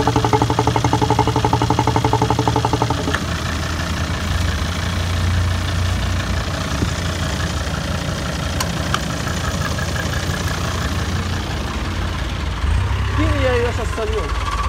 Кинь я ее сейчас сольем.